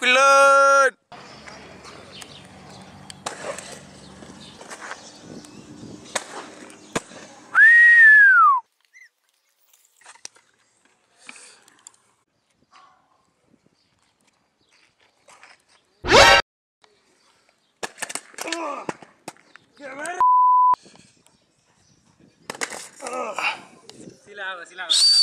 Cuidado! la hago, la.